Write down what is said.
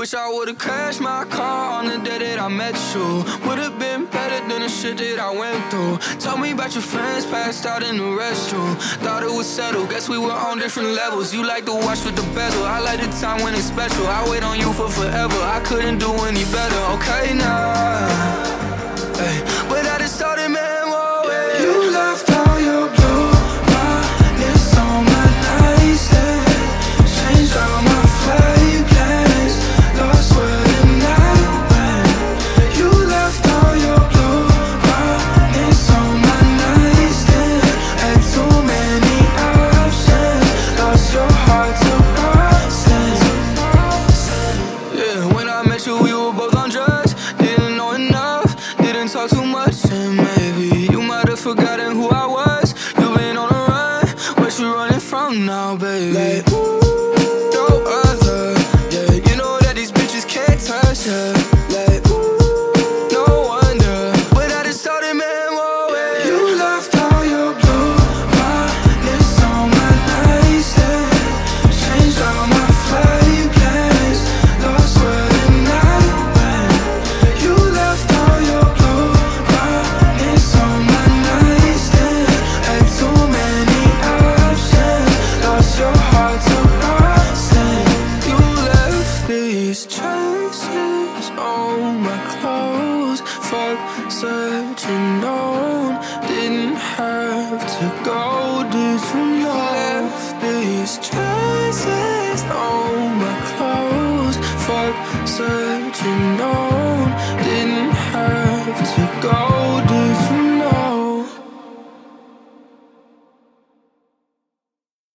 Wish I would've crashed my car on the day that I met you. Would've been better than the shit that I went through. Tell me about your friends passed out in the restroom. Thought it was settled, guess we were on different levels. You like to watch with the bezel, I like the time when it's special. I wait on you for forever, I couldn't do any better. Okay, now. Talk too much, and maybe you might have forgotten who I was. You've been on the run, what you running from now, baby? Like, ooh, no other, yeah. You know that these bitches can't touch her. These traces on my clothes. Fuck searching on, didn't have to go. Did you know? These traces on my clothes. Fuck searching on,